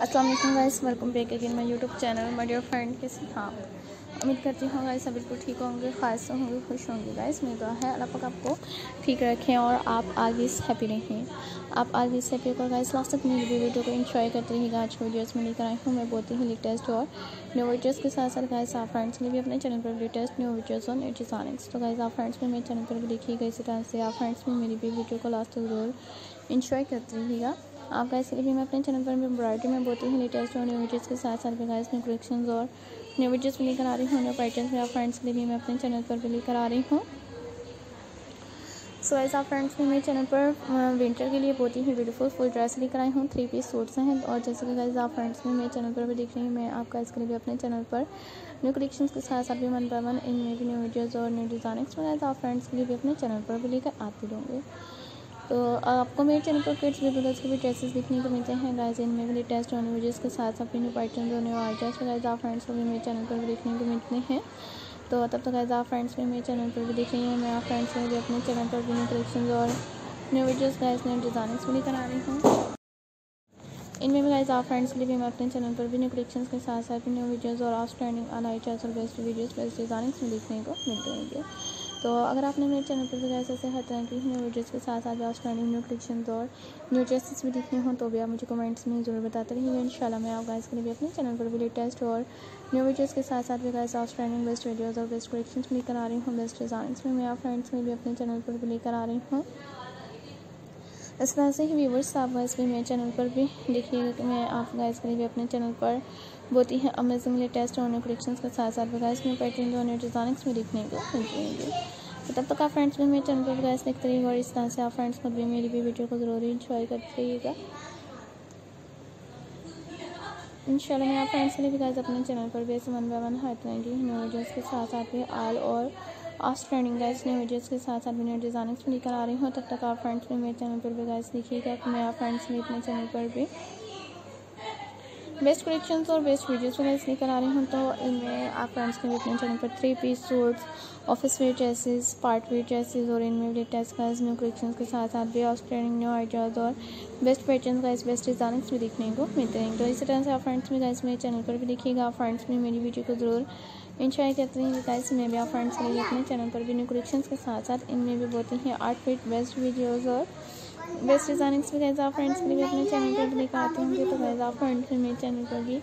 अस्सलाम वालेकुम guys welcome back again my YouTube channel my dear friend के हाँ उम्मीद करती हूँ गाइस सब बिल्कुल ठीक होंगे, खास होंगे, खुश होंगे। गाइस मेरी दुआ है, अल्लाह पाक आपको ठीक रखें और आप आगे से हैप्पी रहें। आप आगे से हैप्पी और गाइस लास्ट तक मेरी वीडियो को इन्जॉय करते रहिएगा। आज वीडियोज़ में लेकर आई हूँ मैं बहुत ही लेटेस्ट और न्यू वीडियोज़ के साथ साथ गाइस आप फ्रेंड्स लिए भी अपने चैनल पर लेटेस्ट न्यू वीडियोज़ और इलेक्ट्रॉनिक्स तो गाइस आप फ्रेंड्स में मेरे चैनल पर भी देखिएगा, इसी तरह से आप फ्रेंड्स में मेरी भी वीडियो को लास्ट तक ज़रूर इन्जॉय करते रहिएगा। आप गाइस के लिए मैं अपने चैनल पर एम्ब्रॉयडरी में बहुत ही लेटेस्ट और न्यू वीडियोज़ के साथ साथ गाइस में कलेक्शन और न्यू वीडियोज़ भी लेकर आ रही हूँ न्यू पैटर्न आप फ्रेंड्स के लिए भी मैं अपने चैनल पर भी लेकर आ रही हूँ। सो आप फ्रेंड्स में मेरे चैनल पर विंटर के लिए बहुत ही ब्यूटीफुल फुल ड्रेस लेकर आई हूँ थ्री पीस सूट्स हैं। और जैसे कि गाइज़ आप फ्रेंड्स में मेरे चैनल पर भी देख रही हूँ, मैं आपका इसके लिए भी अपने चैनल पर न्यू कलेक्शन के साथ साथ भी वन बाय वन इनमें भी न्यू वीडियोज़ और न्यू डिज़ाइनिंग्स वगैरह आप फ्रेंड्स के लिए भी अपने चैनल पर भी लेकर आती रहूँगी। तो आपको मेरे चैनल पर किड्स गर्ल्स के भी ड्रेसेस देखने को मिलते हैं। गाइस इनमें भी लेटेस्ट और न्यू के साथ अपने न्यू पैटर्न और न्यू आइडियाज़ गाइस आप फ्रेंड्स को भी मेरे चैनल पर भी देखने को मिलते हैं। तो तब तक गाइस आप फ्रेंड्स भी मेरे चैनल पर भी देख रही हैं मैं आप फ्रेंड्स में भी अपने चैनल पर भी न्यू कलेक्शन और new videos guys new designings भी लेकर आ रही हूँ। इनमें भी गाइस आप फ्रेंड्स के लिए भी मैं अपने चैनल पर भी न्यू कलेक्शन के साथ साथ न्यू वीडियोज़ और आउट स्टैंडिंग अनाइट और बेस्ट वीडियोज़ बेस्ट डिज़ाइनिंग्स भी देखने को मिलते रहेंगे तो अगर आपने मेरे चैनल पर भी ऐसे हर तरह की न्यू वीडियोज़ के साथ साथ आउटस्टैंडिंग न्यू कलेक्शन और न्यू ड्रेसेस भी देखने हों तो भी आप मुझे कमेंट्स में ज़रूर बताते रहिएगा। इंशाल्लाह मैं आप गाइस के लिए भी अपने चैनल पर भी लेटेस्ट और न्यू वीडियोज़ के साथ साथ भी गाइस आउटस्टैंडिंग बेस्ट वीडियोज़ और बेस्ट कलेक्शन लेकर आ रही हूँ। बेस्ट डिज़ाइन में मैं आप फ्रेंड्स में भी अपने चैनल पर भी लेकर आ रही हूँ। इस तरह से ही व्यूवर्स आप गाइस भी मेरे चैनल पर भी देखिएगा कि मैं आप गाइस के लिए भी अपने चैनल पर बहुत ही अमेजिंग लेटेस्ट और न्यू कलेक्शन के साथ साथ गाइस में पैटर्न और न्यू डिज़ाइनिंग्स में देखने को मिलती हैं तो तब तक आप फ्रेंड्स भी मेरे चैनल पर गैस देखते रहिएगा और इस तरह से आप फ्रेंड्स को भी मेरी भी वीडियो को ज़रूर इंजॉय करते रहिएगा। इंशाल्लाह मैं आप फ्रेंड्स के लिए भी गैस अपने चैनल पर भी ऐसे वन बाय वन हर तरह न्यू वीडियोज़ के साथ साथ भी आल और आस्ट ट्रेंडिंग गैस न्यू वीडियोज़ के साथ साथ भी न्यू डिज़ाइनिंग्स भी लेकर आ रही हूँ। तब तक आप फ्रेंड्स भी मेरे चैनल पर भी गैस देखिएगा मैं आप फ्रेंड्स भी अपने चैनल पर भी बेस्ट कलेक्शंस और बेस्ट वीडियोस वगैरह इसलिए करा रही हूँ तो इनमें आप फ्रेंड्स के अपने चैनल पर three piece suits office wear dresses party wear dresses और इनमें लेटेस्ट का न्यू कलेक्शंस के साथ साथ भी ऑफ़ ट्रेनिंग न्यू आइडियाज़ और बेस्ट पैटर्न का इस बेस्ट डिज़ाइनिंग्स भी देखने को मिलते हैं। तो इसी तरह से आप फ्रेंड्स में गाइस मेरे चैनल पर भी देखिएगा। आप फ्रेंड्स में मेरी वीडियो को ज़रूर इंजॉय करते हैं गाइस मैं भी आप फ्रेंड्स के लिए अपने चैनल पर भी न्यू कलेक्शंस के साथ साथ इनमें भी बहुत ही आर्ट फिट बेस्ट वीडियोज़ और बेस्ट डिज़ाइनिंग्स भी गैज़ आप फ्रेंड्स के लिए भी अपने चैनल पर भी लेकर आती होंगे तो गैज़ आप फ्रेंड्स मेरे चैनल पर भी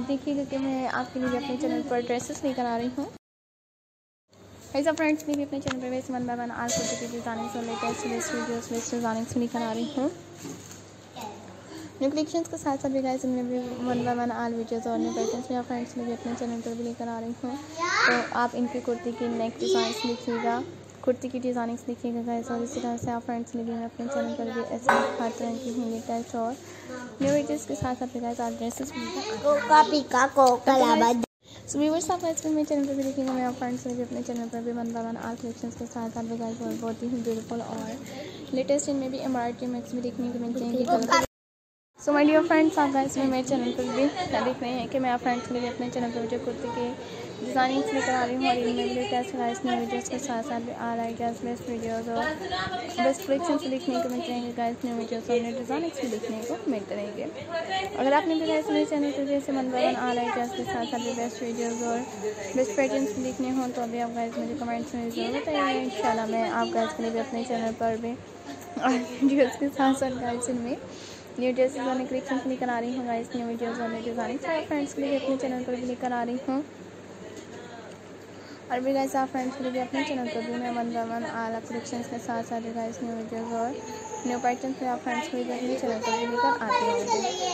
देखिएगा कि मैं आपके लिए अपने चैनल पर ड्रेसेस लेकर आ रही हूँ। ऐसा फ्रेंड्स के लिए अपने चैनल पर वैसे वन बाय वन आज कुछ की डिज़ाइनिंग्स और latest best videos best designings लेकर आ रही हूँ। न्यू कलेक्शन के साथ साथ भी गाइस भी one by one all videos और न्यू पैटर्न्स भी फ्रेंड्स में भी अपने चैनल पर भी लेकर आ रही हूँ। तो आप इनकी कुर्ती की नेक डिज़ाइंस लिखिएगा। कुर्ती की डिज़ाइनिंग्स देखिएगा गाइस और इसी तरह से आप फ्रेंड्स लिए मैं अपने चैनल पर भी ऐसे हर तरह की हिंदी टच और न्यू वीडियोस के साथ साथ गाइस आप ड्रेसेस सो व्यूवर्स आप गाइस मेरे चैनल पर भी देखिएगा मैं फ्रेंड्स अपने चैनल पर भी वन बाय वन कलेक्शंस के साथ साथ गाइस बहुत ही ब्यूटीफुल और लेटेस्ट इनमें भी एम्ब्रॉयडरी मिक्स भी देखने को मिलते हैं सो माय डियर फ्रेंड्स आप गाइस मेरे चैनल पर भी देख रहे हैं कि मैं आप फ्रेंड्स के लिए अपने चैनल पर जो कुर्ती के डिज़ाइनिंग लेकर आ रही हूँ, और इनमें भी टेस्ट गाइस न्यू वीडियोज़ के साथ साथ भी आ रहा है गैस बेस्ट वीडियोज़ और बेस्ट कलेक्शन से देखने को मिलते रहेंगे गाइस न्यू वीडियोज़ और न्यू डिज़ाइनिंग्स भी देखने को मिलते रहेंगे अगर आपने भी गाइस मेरे चैनल पर जैसे मन वन आ रहा है गैस के साथ साथ भी बेस्ट वीडियोज़ और बेस्ट पैटर्न्स भी देखने हों तो अभी आप गाइस मुझे कमेंट्स में ज़रूर बताइए इन मैं आप गाइस के लिए भी अपने चैनल पर भी और वीडियोज़ के साथ साथ गाइस इनमें न्यू ड्रेसेस वाले कलेक्शन लेकर आ रही हूँ गाइस न्यू वीडियोज़ वाले डिज़ाइन सारे फ्रेंड्स के लिए अपने चैनल पर भी लेकर आ रही हूँ। और भी गाइस आप फ्रेंड्स के लिए भी अपने चैनल पर भी मैं one by one all collection के साथ साथ गाइस न्यू वीडियोज़ और न्यू पैटर्न से आप फ्रेंड्स के लिए अपने चैनल पर भी लेकर आते होंगे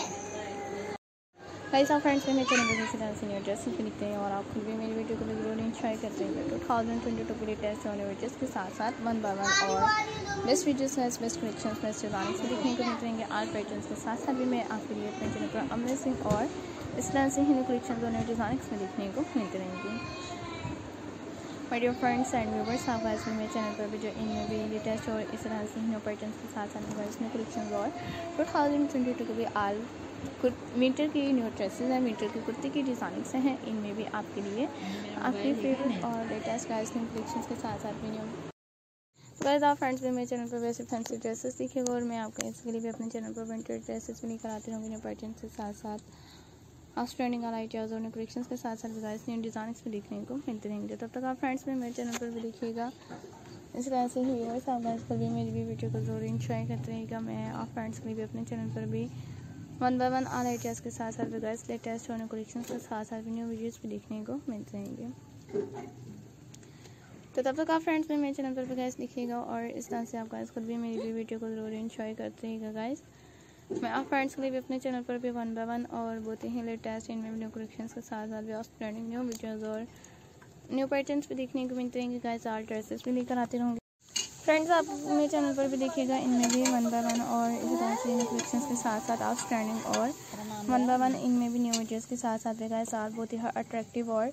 गाइस आप फ्रेंड्स मेरे चैनल पर किसी तरह से न्यू ड्रेसेस भी लिखते हैं और आप खुद भी मेरी वीडियो को ज़रूर इंजॉय करते हैं। टू थाउज़ेंड ट्वेंटी टू के लेटेस्ट न्यू वीडियोज़ के साथ साथ वन बाय वन और बेस्ट वीडियोज़ है बेस्ट कलेक्शन बेस्ट डिज़ाइन से देखने को मिलते रहेंगे आर्ट पैटर्न के साथ साथ भी मैं आपके लिए अपने चैनल पर अमृत सिंह और इस तरह से ही न्यू कलेक्शन और न्यू डिज़ाइन में देखने को मिलते रहेंगे। My dear friends and viewers आप गाइस मेरे चैनल पर भी जो इनमें भी लेटेस्ट और इस तरह से न्यू पैटर्न्स के साथ साथ गाइस न्यू कलेक्शन और टू थाउज़ेंड ट्वेंटी टू के भी आल विंटर की न्यू ड्रेसेस हैं विंटर की कुर्ती की डिज़ाइनिंग्स हैं, इनमें भी आपके लिए आपके फेवरेट और लेटेस्ट गाइस न्यू कलेक्शन के साथ साथ भी न्यू तो आप फ्रेंड्स भी मेरे चैनल पर वैसे फैंसी ड्रेसेस दिखेगा और मैं आपके इसके लिए भी अपने चैनल पर विंटर ड्रेसेस भी लेकर आती रहूँगी न्यू पैटर्न के साथ साथ। आप ट्रेंडिंग वाला आइडियाज़ और कलेक्शन के साथ साथ गाइस न्यू डिज़ाइन भी देखने को मिलते रहेंगे। तब तक आप फ्रेंड्स में मेरे चैनल पर भी देखिएगा। इस तरह से ही और आप गाइस कभी मेरी भी वीडियो को ज़रूर इंजॉय करते रहेगा मैं आप फ्रेंड्स के लिए भी अपने चैनल पर भी one by one all ideas के साथ साथ गाइस लेटेस्ट और कलेक्शन के साथ साथ भी न्यू वीडियोज़ भी देखने को मिलते रहेंगे। तो तब तक आप फ्रेंड्स में मेरे चैनल पर भी गैस लिखिएगा और इस तरह से आप गाइस खुद भी मेरी भी वीडियो को ज़रूर इंजॉय करते रहेगा गाइस मैं आप फ्रेंड्स के लिए भी अपने चैनल पर भी वन बाय वन और बहुत ही लेटेस्ट इनमें न्यू कलेक्शन के साथ साथ भी ट्रेंडिंग न्यू वीडियोज़ और न्यू पैटर्न्स भी देखने को मिलते रहेंगे। गाइस आर्ट ड्रेसेस भी लेकर आते रहूँगी। फ्रेंड्स आप मेरे चैनल पर भी देखिएगा, इनमें भी वन बाय वन और इसी तरह से न्यू कलेक्शन के साथ साथ आउट ट्रेंडिंग और वन बाय वन इनमें भी न्यू वीडियोज़ के साथ साथ भी गाइस आर्ट बहुत ही अट्रैक्टिव और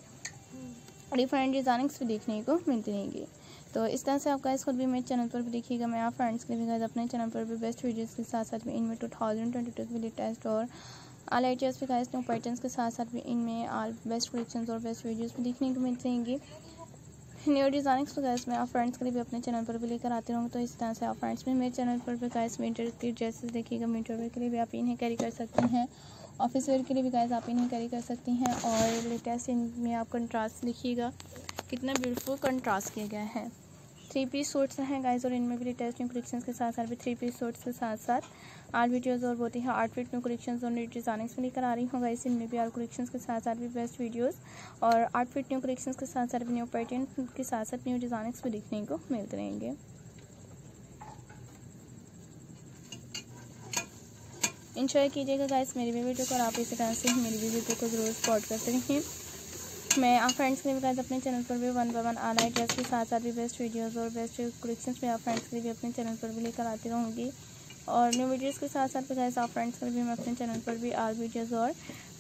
डिफरेंट डिज़ाइनिंग्स भी देखने को मिलती रहेंगी। तो इस तरह से आप गाइस खुद भी मेरे चैनल पर भी देखिएगा, मैं आप फ्रेंड्स के भी गाइस अपने चैनल पर भी बेस्ट वीडियोस के साथ साथ में इनमें टू थाउज़ेंड ट्वेंटी टू के टेस्ट और all I T guys new patterns के साथ साथ भी इनमें आल बेस्ट कलेक्शन और बेस्ट वीडियोज़ भी देखने को मिलते रहेंगे न्यू डिज़ाइनिंग्स तो गैस मैं आप फ्रेंड्स के लिए भी अपने चैनल पर भी लेकर आती रहूँगी तो इस तरह से आप फ्रेंड्स में मेरे चैनल पर भी गाइस विंटर की ड्रेसेस देखिएगा विंटर वेयर के लिए भी आप इन्हें कैरी कर सकती हैं। ऑफ़िस वेयर के लिए भी गाइस आप इन्हें कैरी कर सकती हैं और लेटेस्ट इनमें आप कंट्रास्ट लिखिएगा, कितना ब्यूटीफुल कंट्रास्ट किया गया है। थ्री पीस सूट्स हैं गाइस और इनमें भी लेटेस्ट न्यू कलेक्शन के साथ साथ भी थ्री पीस सूट्स के साथ साथ आर्ट वीडियोज़ और बहुत ही आर्ट फिट न्यू कलेक्शन और न्यू डिजाइनिंग्स में लेकर आ रही हूँ गाइस इनमें भी आर्ट कलेक्शन के साथ साथ भी बेस्ट वीडियोज़ और आर्ट फिट न्यू कलेक्शन के साथ साथ भी न्यू पैटर्न के साथ साथ न्यू डिजाइनिंग्स भी देखने को मिलते रहेंगे। इंजॉय कीजिएगा गाइस मेरी भी वीडियो को और आप इसी तरह से मेरी भी वीडियो को ज़रूर सपोर्ट करते रहें मैं, आप फ्रेंड्स के लिए भी अपने चैनल पर भी वन बाय वन आ रहा है ड्रेस के साथ साथ भी बेस्ट वीडियोस और बेस्ट कलेक्शंस भी आप फ्रेंड्स के लिए भी अपने चैनल पर भी लेकर आती रहूँगी और न्यू वीडियोस के साथ साथ गाइस आप फ्रेंड्स के लिए भी मैं अपने चैनल पर भी आर वीडियोस और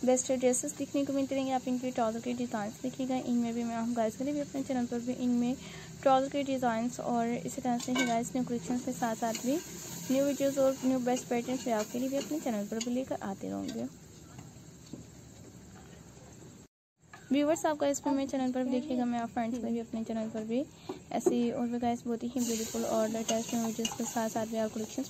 बेस्ट ड्रेसेस दिखने को मिलती रहेंगे। आप इनकी ट्राउज़र के डिज़ाइन देखिएगा। इनमें भी मैं, हम गाइस के लिए भी अपने चैनल पर भी इनमें ट्राउज़र के डिज़ाइंस और इसी तरह से ही गाइस न्यू कलेक्शन के साथ साथ भी न्यू वीडियोज़ और न्यू बेस्ट पैटर्न आपके लिए भी अपने चैनल पर भी लेकर आते रहूँगे व्यूवर्स आपका इस पर मेरे चैनल पर भी देखिएगा, मैं आप फ्रेंड्स में भी अपने चैनल पर भी। ऐसी और भी गाइस बहुत ही ब्यूटीफुल और लेटेस्ट वीडियोस के साथ साथ भी आप कलेक्शन